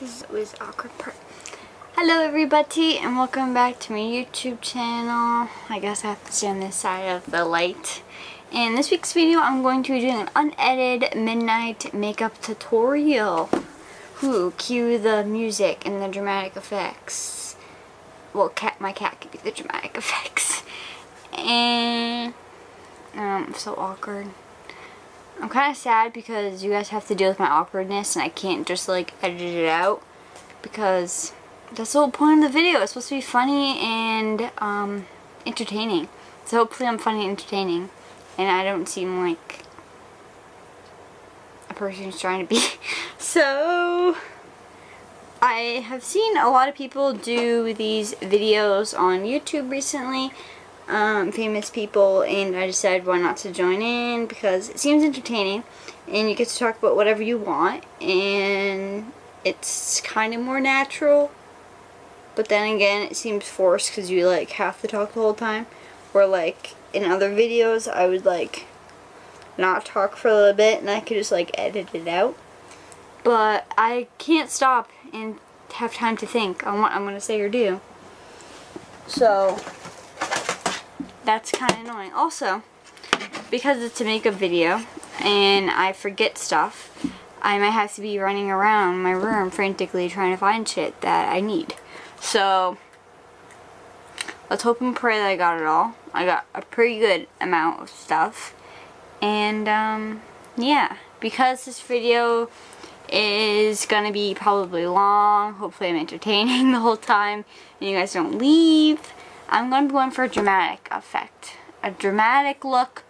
This was awkward part. Hello everybody and welcome back to my YouTube channel. I guess I have to stay on this side of the light. In this week's video I'm going to be doing an unedited midnight makeup tutorial. Who cue the music and the dramatic effects. Well, cat, my cat could be the dramatic effects. And um, I'm so awkward. I'm kind of sad because you guys have to deal with my awkwardness and I can't just like edit it out because that's the whole point of the video. It's supposed to be funny and um, entertaining. So hopefully I'm funny and entertaining and I don't seem like a person who's trying to be. so I have seen a lot of people do these videos on YouTube recently um, famous people and I decided why not to join in because it seems entertaining and you get to talk about whatever you want and it's kind of more natural. But then again it seems forced because you like have to talk the whole time. Or like in other videos I would like not talk for a little bit and I could just like edit it out. But I can't stop and have time to think on what I'm going to say or do. So that's kind of annoying. Also, because it's a makeup video and I forget stuff, I might have to be running around my room frantically trying to find shit that I need. So, let's hope and pray that I got it all. I got a pretty good amount of stuff. And, um, yeah. Because this video is going to be probably long, hopefully I'm entertaining the whole time, and you guys don't leave, I'm going to be going for a dramatic effect. A dramatic look.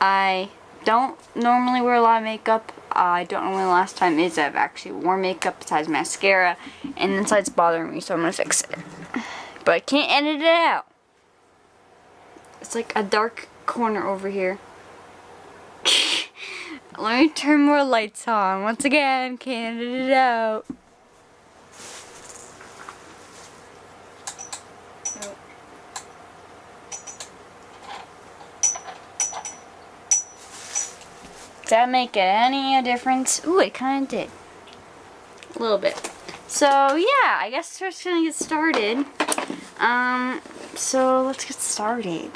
I don't normally wear a lot of makeup. I don't know when the last time is I've actually worn makeup besides mascara. And the side's bothering me, so I'm going to fix it. But I can't edit it out. It's like a dark corner over here. Let me turn more lights on. Once again, can't edit it out. That make any difference? Ooh, it kind of did. A little bit. So, yeah, I guess we're just to get started. Um, so, let's get started.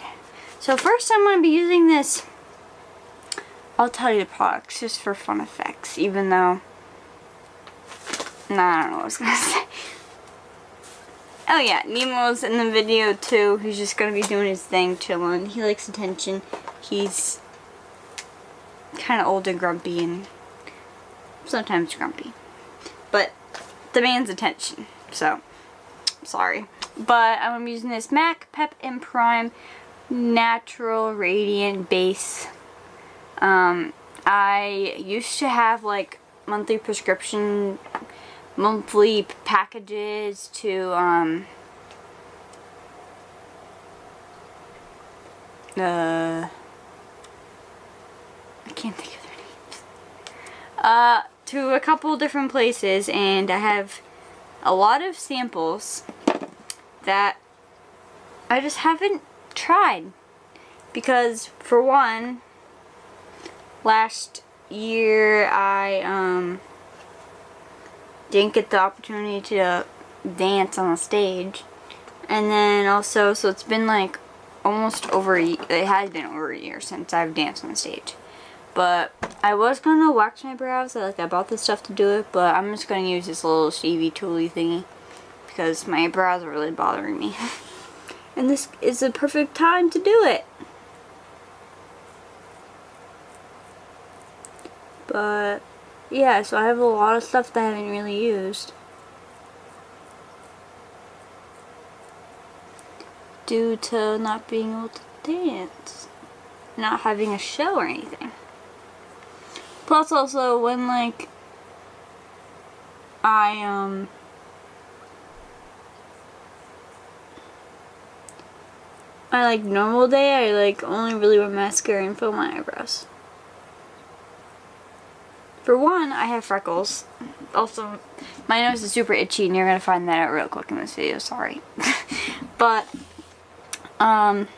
So, first I'm to be using this. I'll tell you the products just for fun effects, even though... Nah, I don't know what I was going to say. Oh yeah, Nemo's in the video too. He's just going to be doing his thing, chilling. He likes attention. He's kind of old and grumpy and sometimes grumpy. But demands attention, so sorry. But I'm using this MAC Prep and Prime Natural Radiant Base. Um, I used to have like monthly prescription, monthly packages to um, uh, I can't think of their names. Uh, to a couple different places and I have a lot of samples that I just haven't tried. Because for one last year I um didn't get the opportunity to dance on the stage. And then also so it's been like almost over a, it has been over a year since I've danced on the stage but I was gonna wax my brows. I, like I bought this stuff to do it, but I'm just gonna use this little Stevie Toolie thingy because my brows are really bothering me. and this is the perfect time to do it. But yeah, so I have a lot of stuff that I haven't really used. Due to not being able to dance. Not having a show or anything. Plus also when like I um I like normal day I like only really wear mascara and fill my eyebrows. For one, I have freckles. Also, my nose is super itchy and you're to find that out real quick in this video, sorry. but, um,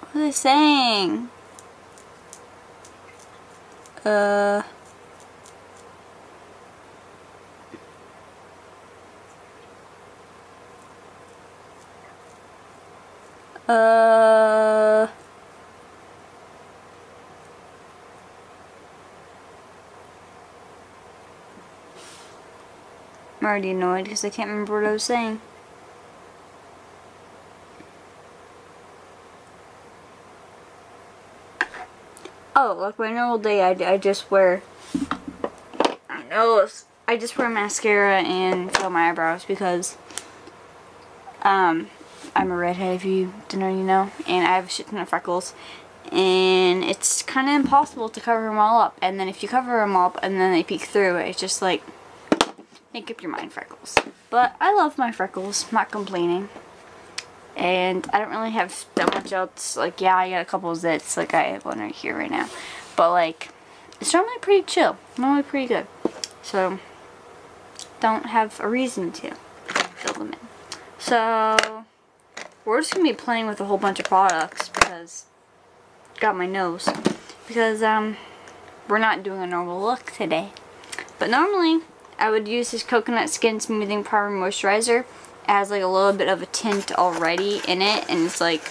what was I saying? Uh, uh, I already annoyed because I can't remember what I was saying. Oh, like my normal day, I, I just wear, I know, I just wear mascara and fill my eyebrows because, um, I'm a redhead if you didn't already know, and I have a shit ton of freckles, and it's kind of impossible to cover them all up, and then if you cover them up and then they peek through, it's just like, make up your mind freckles. But I love my freckles, not complaining. And I don't really have that much else. Like, yeah, I got a couple of zits. Like, I have one right here right now. But, like, it's normally pretty chill. Normally pretty good. So, don't have a reason to fill them in. So, we're just going to be playing with a whole bunch of products because, got my nose. Because, um, we're not doing a normal look today. But normally, I would use this Coconut Skin Smoothing Primer Moisturizer has like a little bit of a tint already in it and it's like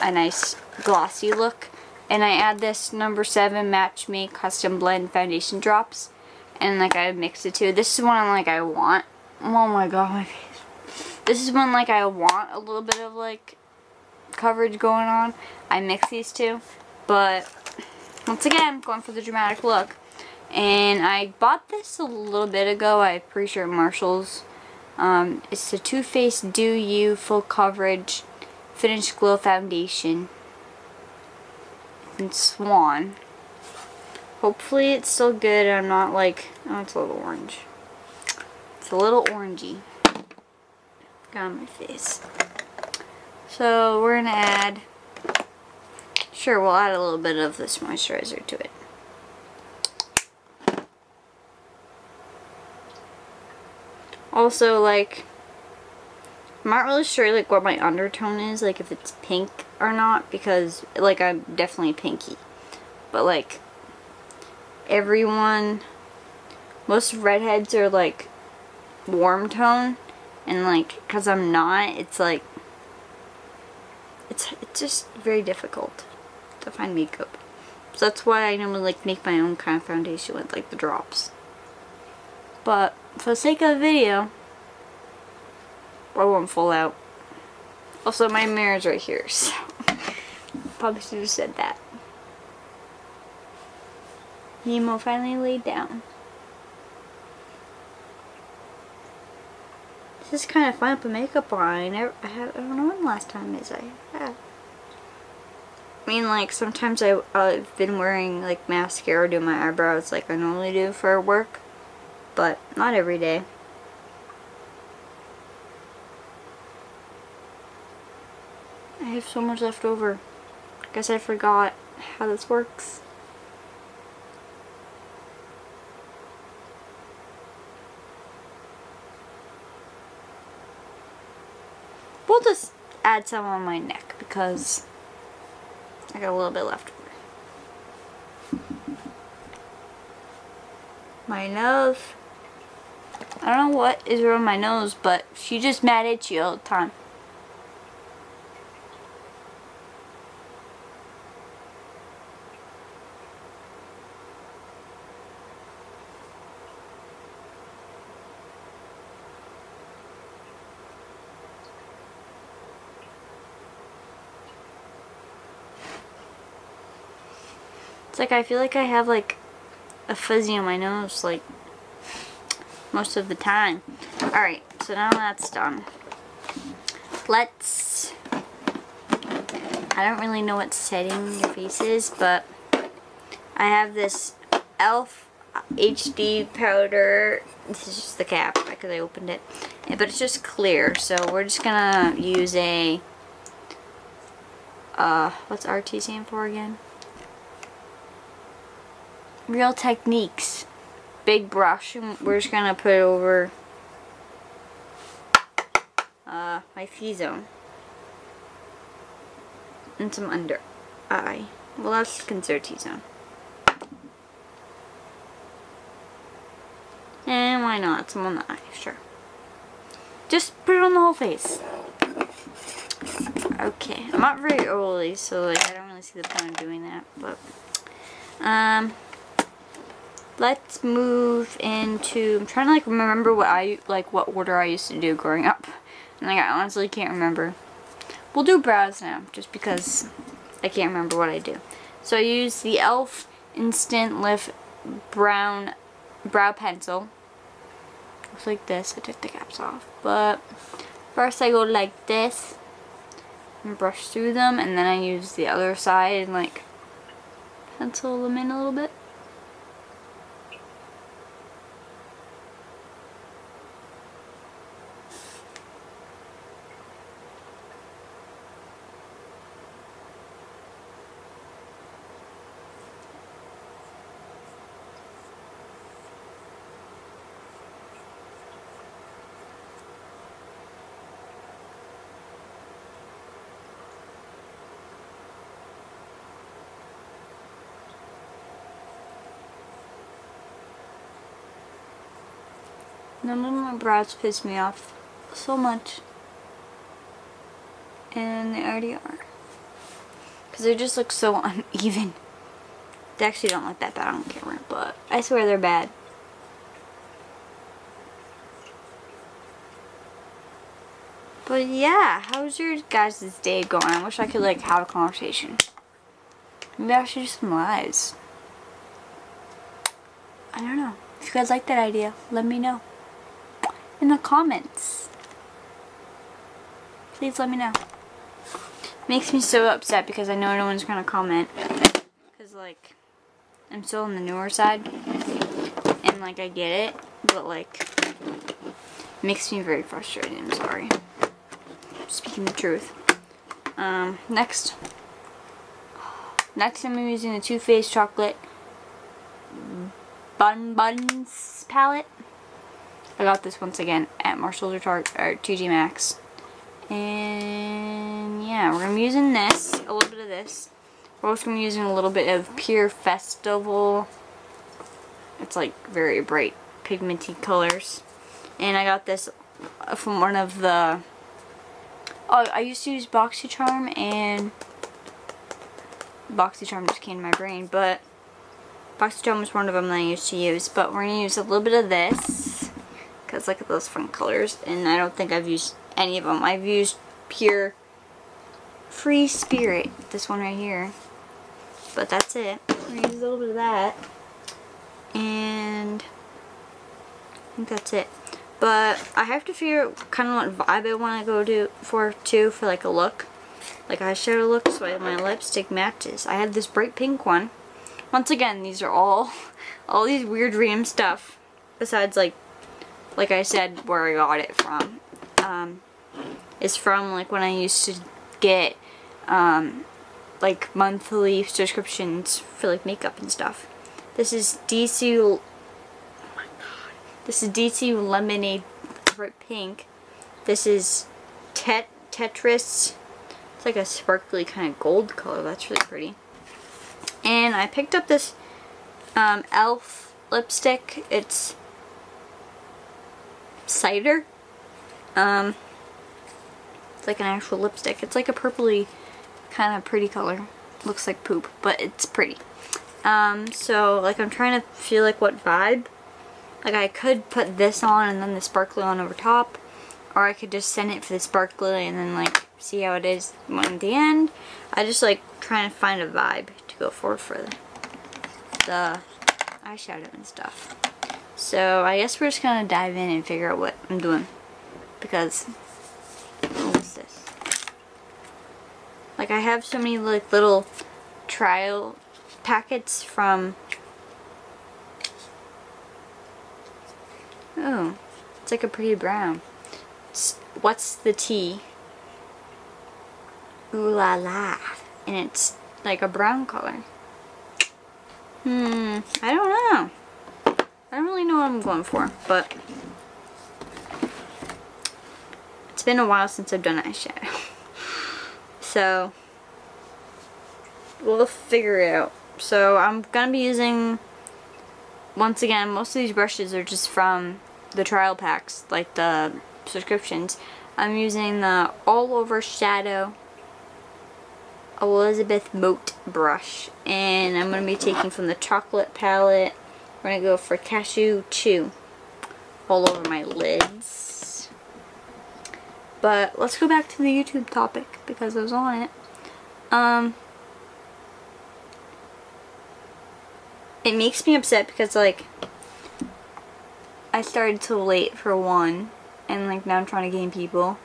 a nice glossy look. And I add this number 7 Match Me Custom Blend Foundation Drops. And like I mix the two. This is one like I want. Oh my god, my face. This is one like I want a little bit of like coverage going on. I mix these two. But once again, going for the dramatic look. And I bought this a little bit ago. I'm pretty sure Marshall's um, it's the Too Faced Do You Full Coverage Finish Glow Foundation in Swan. Hopefully it's still good. I'm not like, oh, it's a little orange. It's a little orangey. Got on my face. So we're going to add, sure, we'll add a little bit of this moisturizer to it. Also, like, I'm not really sure, like, what my undertone is, like, if it's pink or not, because, like, I'm definitely pinky. But, like, everyone, most redheads are, like, warm tone, and, like, because I'm not, it's, like, it's, it's just very difficult to find makeup. So that's why I normally, like, make my own kind of foundation with, like, the drops. But, for the sake of the video, I won't fall out. Also, my mirror's right here, so probably should have said that. Nemo finally laid down. This is kind of fun to put makeup on. I, never, I, have, I don't know when the last time is I have. I mean, like, sometimes I, I've been wearing, like, mascara, or do my eyebrows like I normally do for work but not every day. I have so much left over. Guess I forgot how this works. We'll just add some on my neck because I got a little bit left My nose. I don't know what is with my nose, but she just mad at you all the time. It's like I feel like I have like a fuzzy on my nose like most of the time. Alright, so now that's done. Let's... I don't really know what setting your face is, but I have this e.l.f. HD powder. This is just the cap because I opened it. But it's just clear, so we're just gonna use a... Uh, what's RT stand for again? Real Techniques big brush and we're just gonna put it over uh, my T-zone and some under eye. Well, that's considered T-zone. And why not? Some on the eye, sure. Just put it on the whole face. Okay, I'm not very early, so like I don't really see the point of doing that. But um, let's move into. I'm trying to like remember what I like what order I used to do growing up, and like I honestly can't remember. We'll do brows now, just because I can't remember what I do. So I use the e.l.f. Instant Lift Brown Brow Pencil. Looks like this. I took the caps off, but first I go like this and brush through them and then I use the other side and like pencil them in a little bit. None of my brows piss me off so much. And they already are. Because they just look so uneven. They actually don't look that bad on camera, but I swear they're bad. But yeah, how's your guys' day going? I wish I could like have a conversation. Maybe I should do some lives. I don't know. If you guys like that idea, let me know in the comments. Please let me know. Makes me so upset because I know no one's gonna comment. Because like, I'm still on the newer side. And like, I get it. But like, makes me very frustrated. I'm sorry. Speaking the truth. Um, next. Next I'm using the Too Faced Chocolate Bon Bons palette. I got this once again at Marshalls or, Target or TJ Maxx. And yeah, we're going to be using this, a little bit of this. We're also going to be using a little bit of Pure Festival. It's like very bright pigmenty colors. And I got this from one of the... Oh, I used to use BoxyCharm and... BoxyCharm just came to my brain, but... BoxyCharm was one of them that I used to use. But we're going to use a little bit of this look at those fun colors and I don't think I've used any of them. I've used pure free spirit, this one right here. But that's it. To use a little bit of that. And I think that's it. But I have to figure out kind of what vibe I want to go to for too for like a look. Like eyeshadow look so my lipstick matches. I have this bright pink one. Once again, these are all all these weird random stuff. Besides like like I said, where I got it from. Um, is from like when I used to get um, like monthly subscriptions for like makeup and stuff. This is DC. Oh my god. This is DC Lemonade Bright Pink. This is tet Tetris. It's like a sparkly kind of gold color. That's really pretty. And I picked up this um, e.l.f. lipstick. It's cider. Um, it's like an actual lipstick. It's like a purpley kind of pretty color. Looks like poop, but it's pretty. Um, so like I'm trying to feel like what vibe. Like I could put this on and then the sparkly on over top. Or I could just send it for the sparkly and then like see how it is at the end. I just like trying to find a vibe to go for for the, the eyeshadow and stuff. So I guess we're just gonna dive in and figure out what I'm doing. Because, what's this? Like I have so many like little trial packets from, oh, it's like a pretty brown. It's, what's the tea? Ooh la la. And it's like a brown color. Hmm, I don't know. I don't really know what I'm going for, but it's been a while since I've done eyeshadow. so, we'll figure it out. So, I'm going to be using, once again, most of these brushes are just from the trial packs, like the subscriptions. I'm using the All Over Shadow Elizabeth Mott brush. And I'm going to be taking from the chocolate palette. We're going to go for Cashew Chew all over my lids. But let's go back to the YouTube topic because I was on it. Um, it makes me upset because like I started too late for one and like now I'm trying to gain people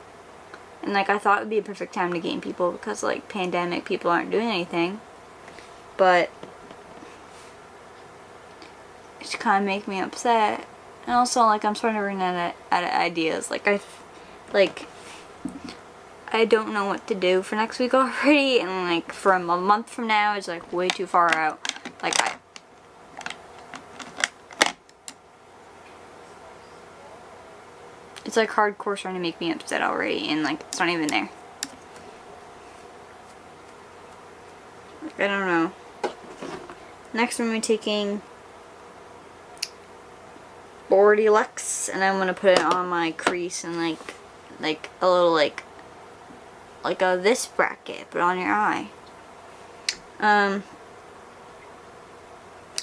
and like I thought it would be a perfect time to gain people because like pandemic people aren't doing anything but it's kind of make me upset. And also like I'm starting to run out of, out of ideas. Like I like I don't know what to do for next week already. And like from a month from now is like way too far out. Like I It's like hardcore trying to make me upset already. And like it's not even there. I don't know. Next I'm going to be taking Bordy Lux and I'm to put it on my crease and like like a little like like a this bracket but on your eye. Um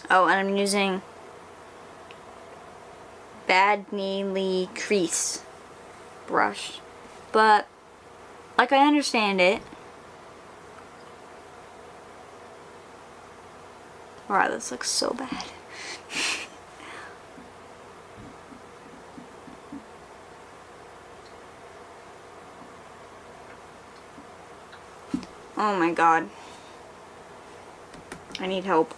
Oh, and I'm using Bad Neely Crease brush. But, like I understand it. Wow, this looks so bad. Oh my god. I need help.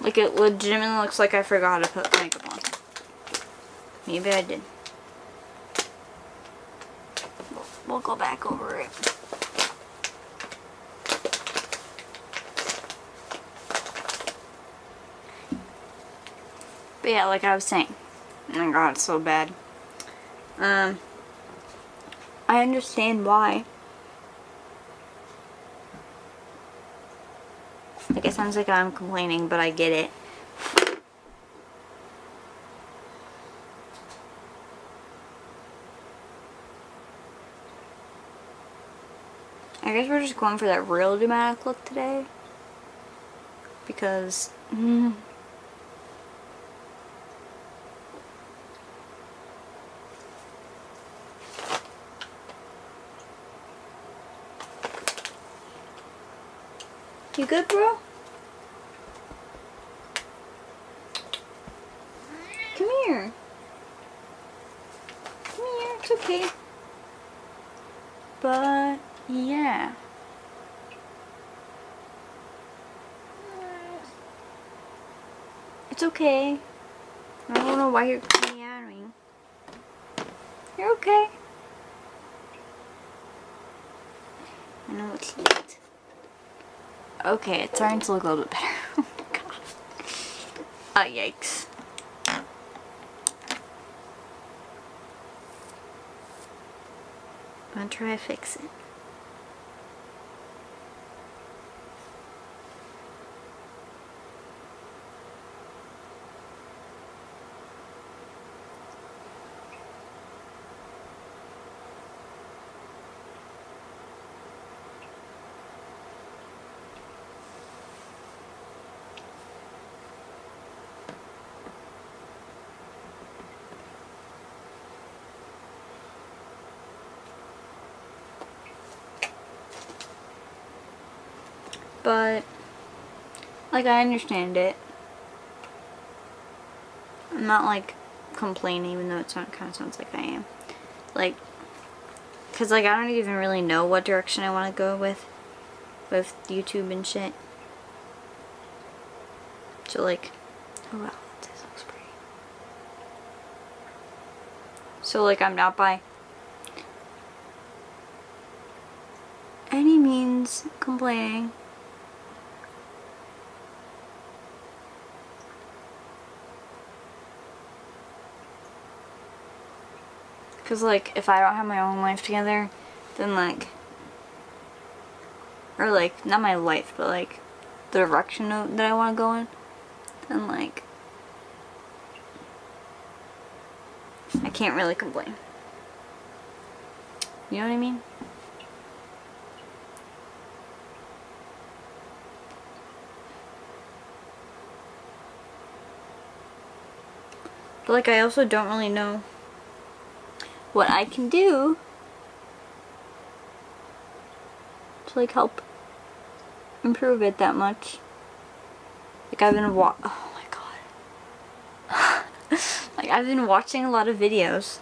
Like it legitimately looks like I forgot to put makeup on. Maybe I did. We'll go back over it. But yeah, like I was saying. Oh my god, it's so bad. Um, I understand why. Like it sounds like I'm complaining, but I get it. I guess we're just going for that real dramatic look today. Because, mm, You good, bro? Come here. Come here. It's okay. But, yeah. It's okay. I don't know why you're meowing. You're okay. I know it's late. Okay, it's starting to look a little bit better. oh god. Oh, yikes. I'm gonna try to fix it. But like I understand it. I'm not like complaining even though it kind of sounds like I am. Like, cause like I don't even really know what direction I want to go with, with YouTube and shit. So like, oh wow, this looks pretty. So like I'm not by any means complaining. Because, like, if I don't have my own life together, then, like, or, like, not my life, but, like, the direction that I want to go in, then, like, I can't really complain. You know what I mean? But like I also don't really know what I can do to like help improve it that much. Like I've been wa- oh my god. like I've been watching a lot of videos.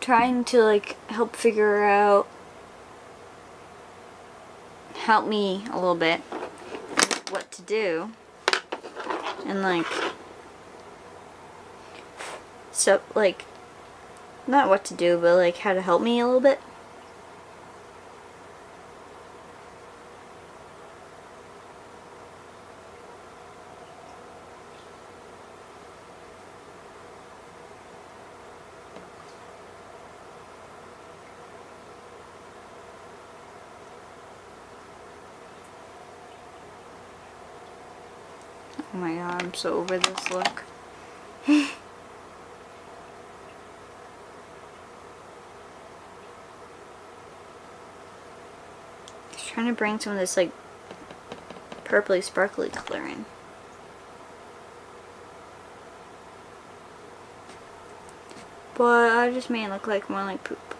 Trying to like help figure out help me a little bit what to do and like so like not what to do but like how to help me a little bit Oh my god, I'm so over this look. Just trying to bring some of this like purpley sparkly color in. But I just made it look like more like poop.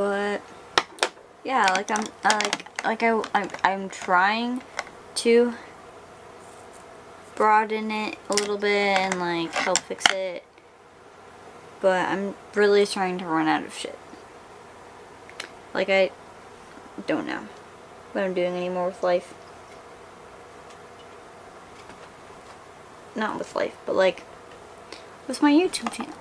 But yeah like I'm I like like I I'm, I'm trying to broaden it a little bit and like help fix it but I'm really trying to run out of shit. Like I don't know what I'm doing anymore with life. Not with life but like with my YouTube channel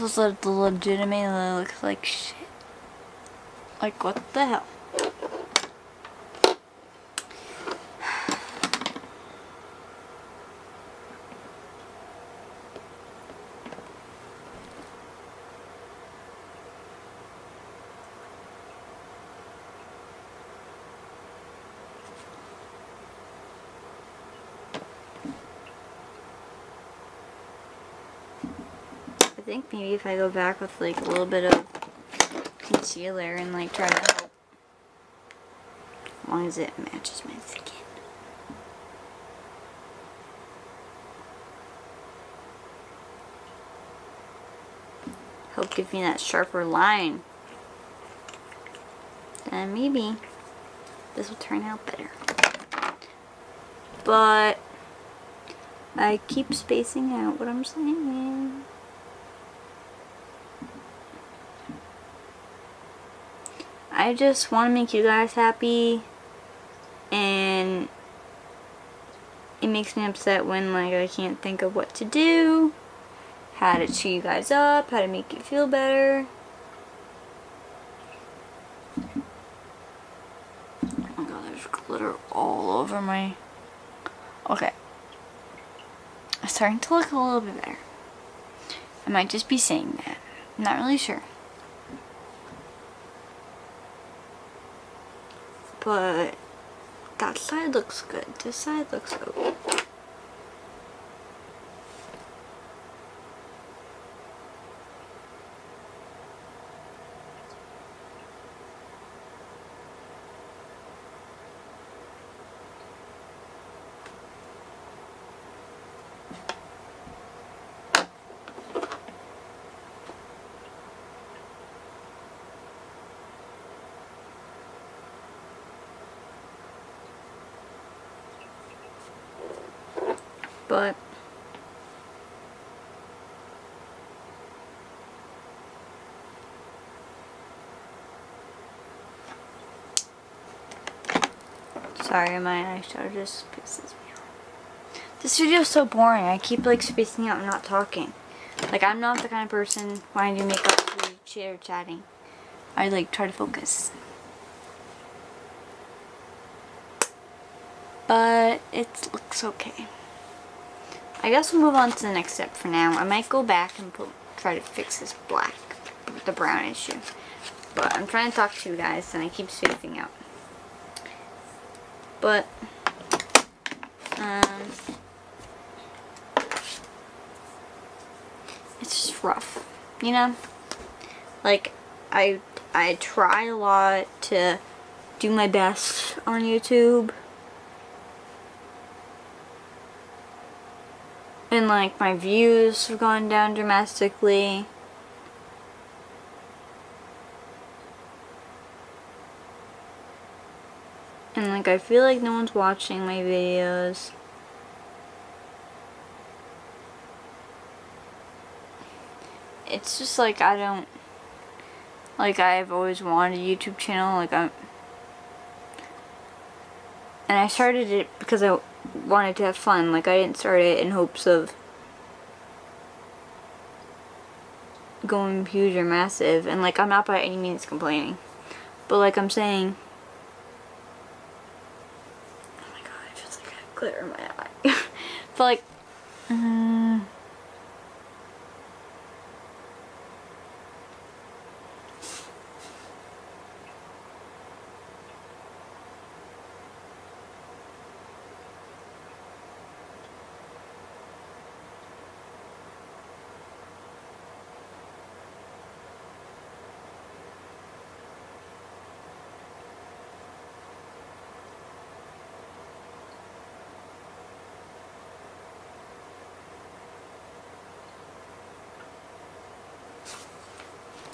This is legitimately looks like shit. Like what the hell? Think maybe if I go back with like a little bit of concealer and like try to help as long as it matches my skin. Help give me that sharper line. Then maybe this will turn out better. But I keep spacing out what I'm saying. I just want to make you guys happy and it makes me upset when like I can't think of what to do, how to cheer you guys up, how to make you feel better. Oh my god, there's glitter all over my... Okay. It's starting to look a little bit better. I might just be saying that. I'm not really sure. But that side looks good. This side looks good. But Sorry, my eyeshadow just pisses me off. This video is so boring. I keep like spacing out and not talking. Like, I'm not the kind of person when I make up to chitter chatting. I like try to focus. But it looks okay. I guess we'll move on to the next step for now. I might go back and put, try to fix this black, the brown issue. But I'm trying to talk to you guys and I keep spacing out. But, um, it's just rough, you know? Like, I, I try a lot to do my best on YouTube. And like my views have gone down dramatically. And like I feel like no one's watching my videos. It's just like I don't like I've always wanted a YouTube channel like I'm and I started it because I wanted to have fun. Like I didn't start it in hopes of going huge or massive. And like I'm not by any means complaining. But like I'm saying Oh my god, I just, like, glitter in my eye. but like, mm,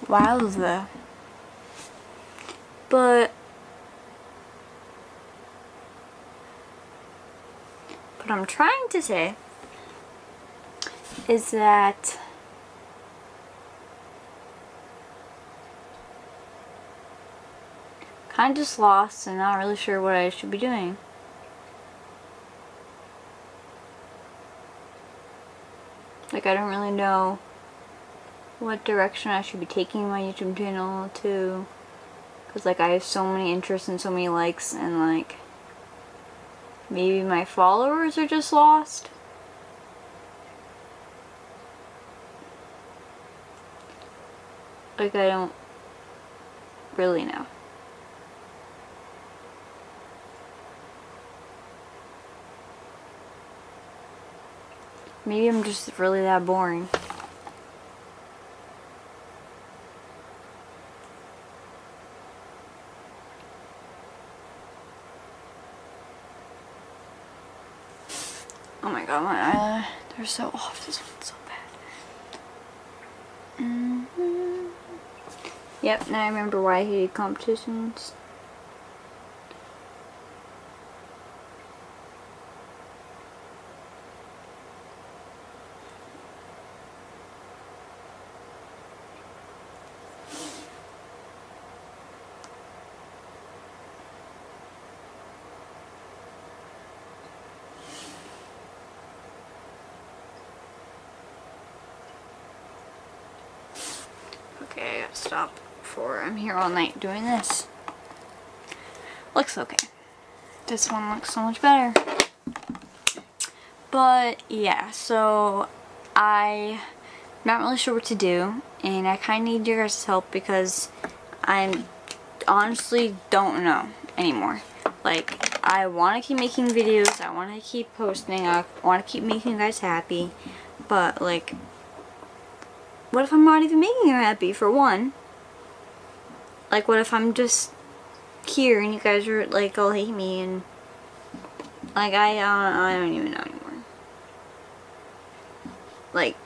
Wowza. But what I'm trying to say is that kind of just lost and not really sure what I should be doing. Like I don't really know what direction I should be taking my YouTube channel to. Because, like, I have so many interests and so many likes, and, like, maybe my followers are just lost. Like, I don't really know. Maybe I'm just really that boring. Oh my god, my They're so off. This one's so bad. Mm -hmm. Yep, now I remember why I hated competitions. Okay, I gotta stop before I'm here all night doing this. Looks okay. This one looks so much better. But yeah, so I'm not really sure what to do and I kind of need your guys' help because I honestly don't know anymore. Like, I want to keep making videos, I want to keep posting, I want to keep making you guys happy, but like, what if I'm not even making you happy, for one? Like, what if I'm just here and you guys are, like, all hate me and, like, I, uh, I don't even know anymore. Like,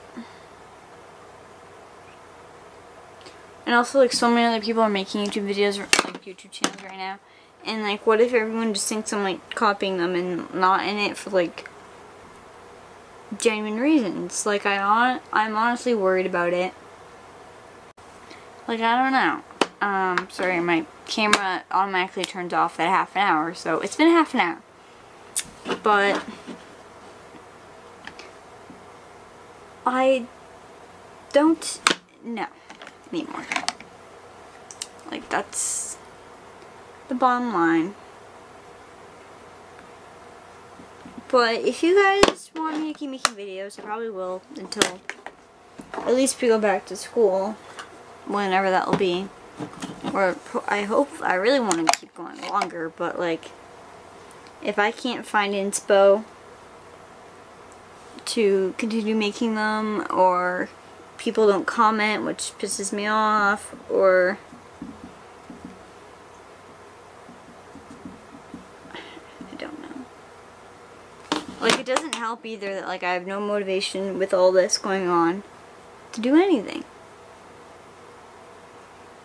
and also, like, so many other people are making YouTube videos, like, YouTube channels right now. And, like, what if everyone just thinks I'm, like, copying them and not in it for, like, genuine reasons. Like, I on I'm honestly worried about it. Like, I don't know. Um, sorry, my camera automatically turns off at half an hour, so it's been half an hour. But, I don't know anymore. Like, that's the bottom line. But if you guys want me to keep making videos, I probably will until at least we go back to school, whenever that will be. Or I hope, I really want to keep going longer, but like, if I can't find inspo to continue making them, or people don't comment, which pisses me off, or I don't know. Like, it doesn't help either that, like, I have no motivation with all this going on to do anything.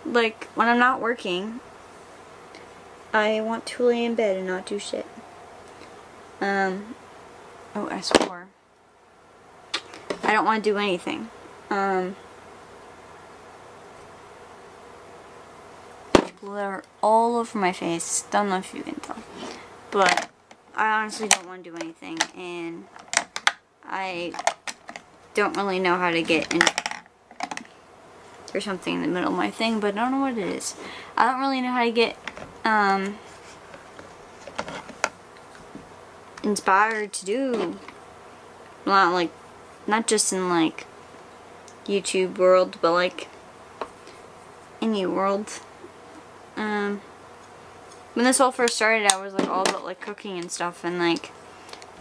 Like, when I'm not working, I want to lay in bed and not do shit. Um, oh, I swore. I don't want to do anything. Um, glitter all over my face. Don't know if you can tell. But I honestly don't want to do anything. And I don't really know how to get in. There's something in the middle of my thing, but I don't know what it is. I don't really know how to get um, inspired to do. Not like, not just in like YouTube world, but like any world. Um, when this all first started, I was like all about like cooking and stuff, and like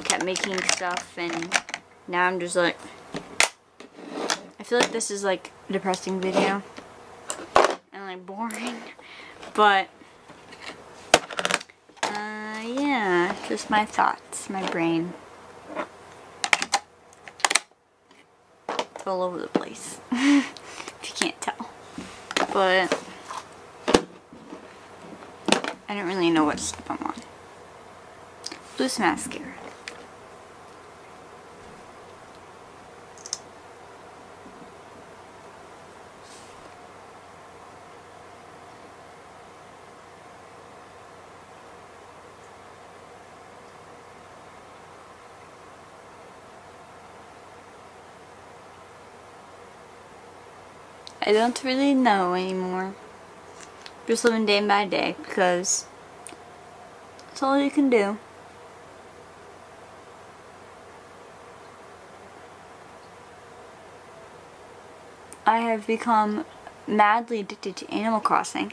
kept making stuff, and now I'm just like, I feel like this is like a depressing video and like boring, but uh, yeah, just my thoughts, my brain. It's all over the place, if you can't tell. But I don't really know what step I'm on. Loose mascara. I don't really know anymore. Just living day by day because that's all you can do. I have become madly addicted to Animal Crossing.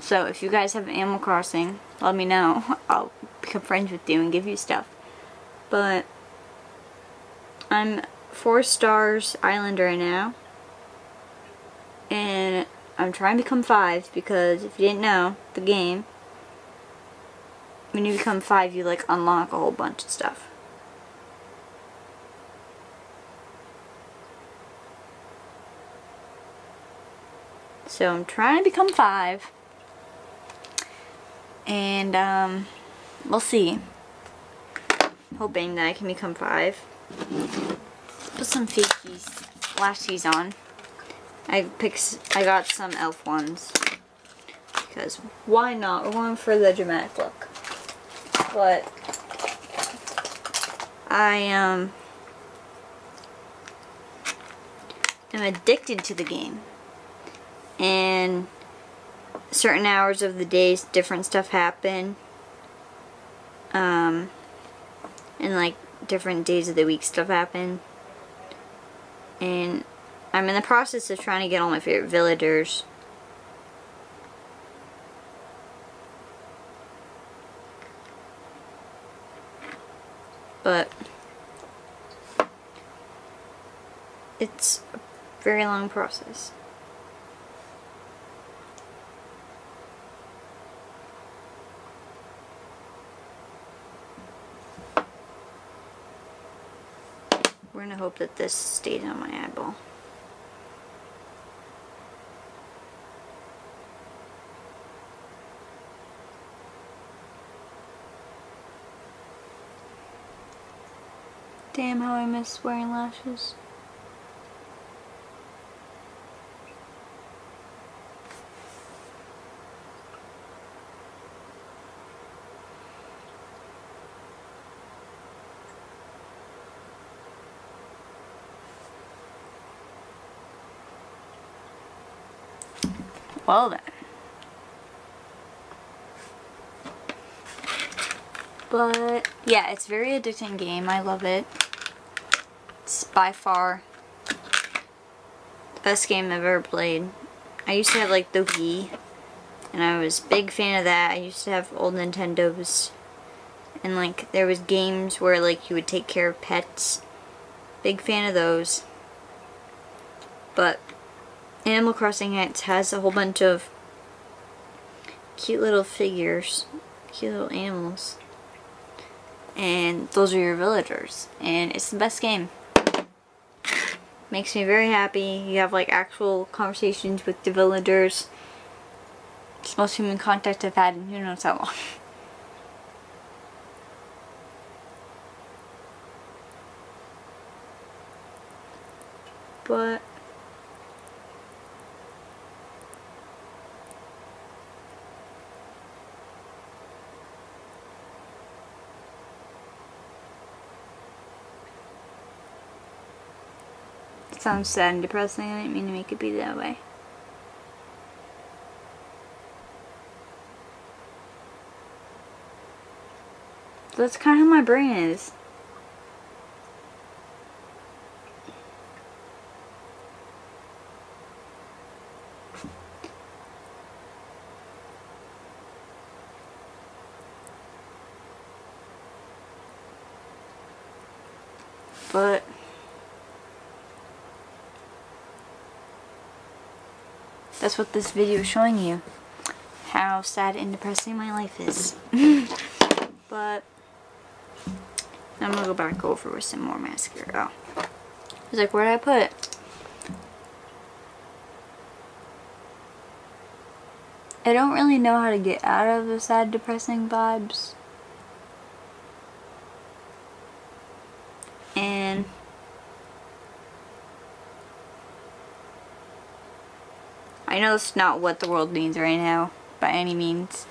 So if you guys have Animal Crossing, let me know. I'll become friends with you and give you stuff. But I'm four stars island right now and I'm trying to become five because if you didn't know, the game, when you become five, you like unlock a whole bunch of stuff. So I'm trying to become five. And um, we'll see. Hoping that I can become five. Put some fakies, flashies on. I picked, I got some elf ones. Because why not? We're going for the dramatic look. But I um am addicted to the game. And certain hours of the days different stuff happen. Um and like different days of the week stuff happen. And I'm in the process of trying to get all my favorite villagers. But it's a very long process. We're to hope that this stays on my eyeball. Damn how I miss wearing lashes. Well then. But yeah, it's very addicting game. I love it. It's by far the best game I've ever played. I used to have like the Wii and I was a big fan of that. I used to have old Nintendos and like there was games where like you would take care of pets. Big fan of those. But Animal Crossing it has a whole bunch of cute little figures, cute little animals. And those are your villagers. And it's the best game. Makes me very happy. You have like actual conversations with the villagers. It's most human contact I've had in who knows how long. but sounds sad and depressing. I didn't mean to make it be that way. That's kind of how my brain is. But that's what this video is showing you. How sad and depressing my life is. but I'm gonna go back over with some more mascara. Oh. It's like, where did I put it? I don't really know how to get out of the sad, depressing vibes. Know it's not what the world needs right now, by any means,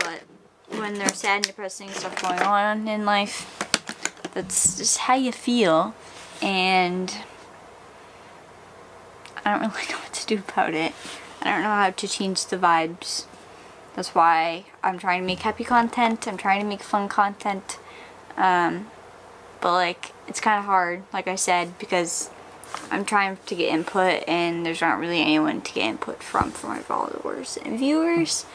but when there's sad and depressing stuff going on in life, that's just how you feel, and I don't really know what to do about it. I don't know how to change the vibes. That's why I'm trying to make happy content, I'm trying to make fun content, um, but like, it's kind of hard, like I said, because I'm trying to get input and there's not really anyone to get input from for my followers and viewers.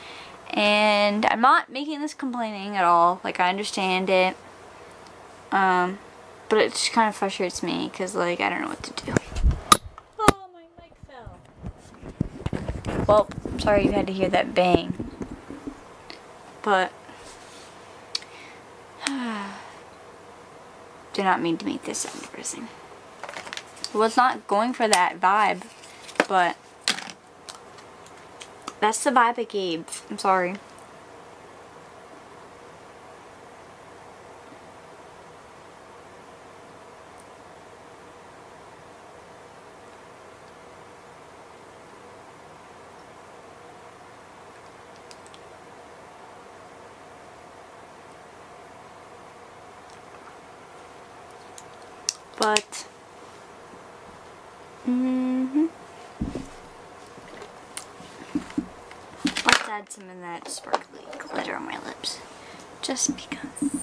And I'm not making this complaining at all. Like, I understand it. Um, but it just kind of frustrates me because, like, I don't know what to do. Oh, my mic fell. Well, sorry you had to hear that bang. But, did not mean to make this sound depressing. Was not going for that vibe, but that's the vibe I gave. I'm sorry. But Mm-hmm. Let's add some of that sparkly glitter on my lips. Just because.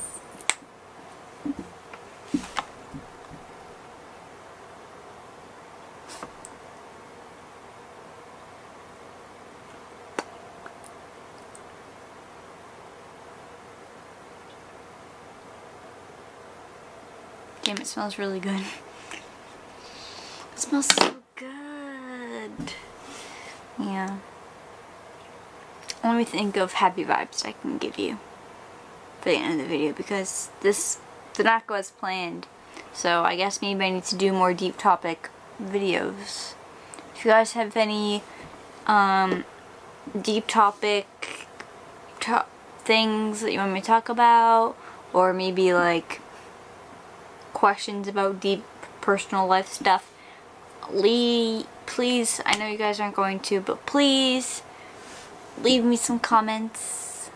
Damn, it smells really good. It smells so good. Yeah. Let me think of happy vibes I can give you for the end of the video because this did not go as planned. So I guess maybe I need to do more deep topic videos. If you guys have any um, deep topic to things that you want me to talk about or maybe like questions about deep personal life stuff Lee, please, I know you guys aren't going to, but please leave me some comments.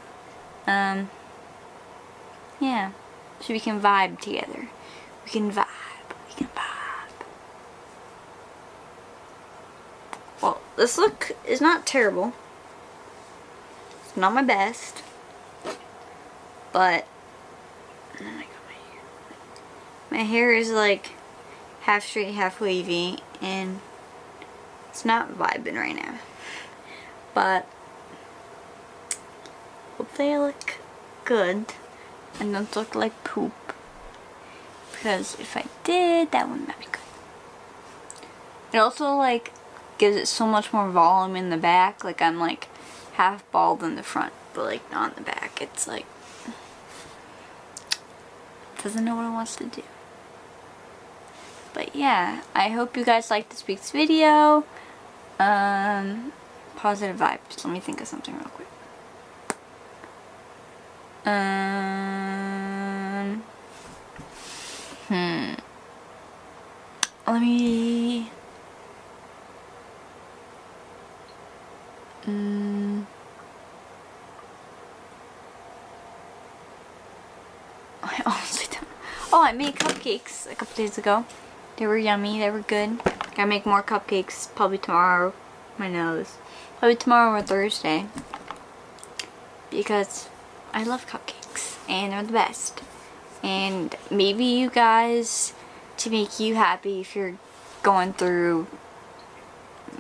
Um, yeah, so we can vibe together. We can vibe. We can vibe. Well, this look is not terrible. It's not my best. But, my hair. My hair is like half straight, half wavy, and it's not vibing right now. But, hopefully I look good and don't look like poop. Because if I did, that wouldn't be good. It also like gives it so much more volume in the back. Like I'm like half bald in the front, but like not in the back. It's like doesn't know what it wants to do. Yeah, I hope you guys liked this week's video. Um, positive vibes. Let me think of something real quick. Um, hmm. Let me Mm. I honestly don't Oh, I made cupcakes a couple days ago. They were yummy. They were good. Gotta make more cupcakes probably tomorrow. My nose. Probably tomorrow or Thursday. Because I love cupcakes. And they're the best. And maybe you guys, to make you happy if you're going through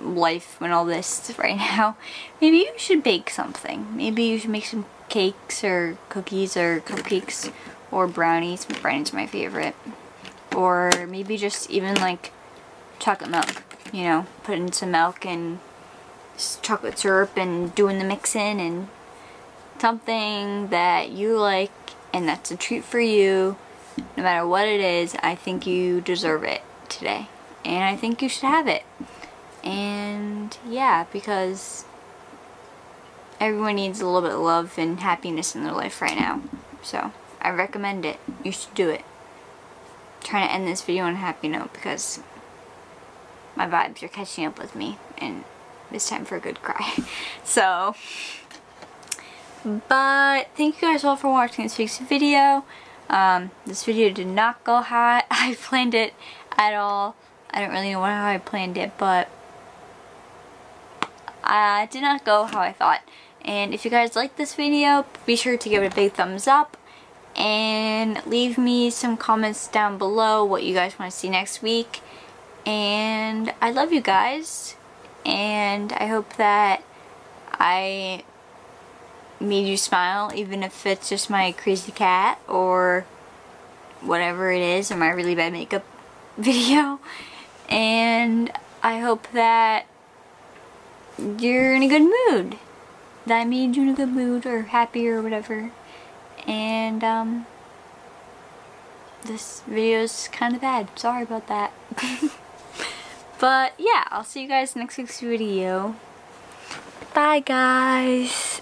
life and all this right now, maybe you should bake something. Maybe you should make some cakes or cookies or cupcakes or brownies. Brownies are my favorite. Or maybe just even like chocolate milk. You know, putting some milk and chocolate syrup and doing the mixing and something that you like and that's a treat for you. No matter what it is, I think you deserve it today. And I think you should have it. And yeah, because everyone needs a little bit of love and happiness in their life right now. So I recommend it. You should do it. Trying to end this video on a happy note because my vibes are catching up with me and it's time for a good cry. So, but thank you guys all for watching this week's video. Um, this video did not go how I planned it at all. I don't really know how I planned it, but uh, did not go how I thought. And if you guys like this video, be sure to give it a big thumbs up and leave me some comments down below what you guys want to see next week. And I love you guys and I hope that I made you smile even if it's just my crazy cat or whatever it is or my really bad makeup video. And I hope that you're in a good mood. That I made you in a good mood or happy or whatever. And um, this video is kind of bad. Sorry about that. but yeah, I'll see you guys next week's video. Bye guys.